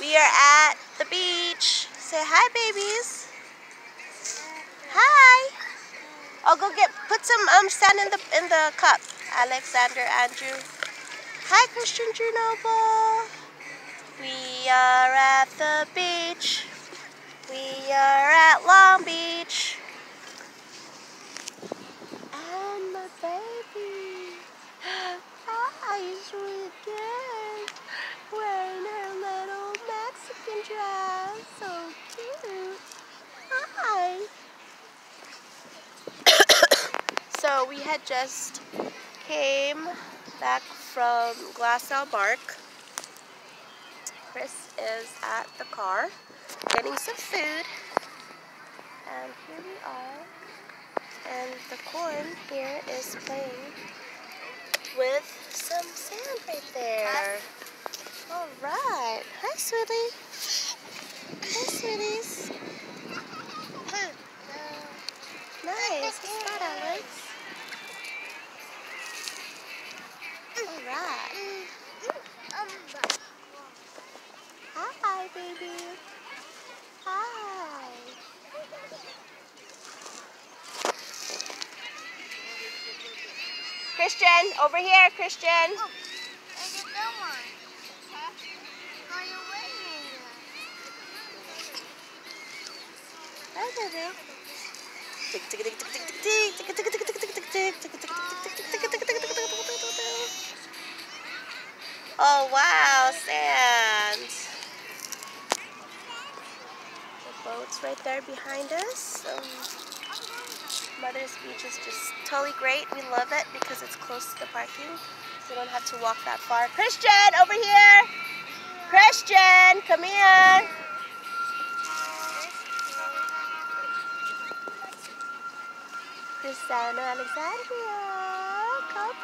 We are at the beach. Say hi, babies. Hi. I'll go get put some um sand in the in the cup. Alexander Andru. Hi, Christian Dru Noble. We are at the beach. We are at Long Beach. So we had just came back from Glassell Park. Chris is at the car getting some food. And here we are. And the corn here is playing with some sand right there. All right. Hi, sweetie. Hi, sweeties. Nice. What's? All right. Hi, baby. Hi. Christian, over here, Christian. Baby. Oh wow, sand. The boat's right there behind us. Um, Mother's Beach is just totally great. We love it because it's close to the parking. So we don't have to walk that far. Christian, over here. Christian, come here. Chrisana Alexandrea, come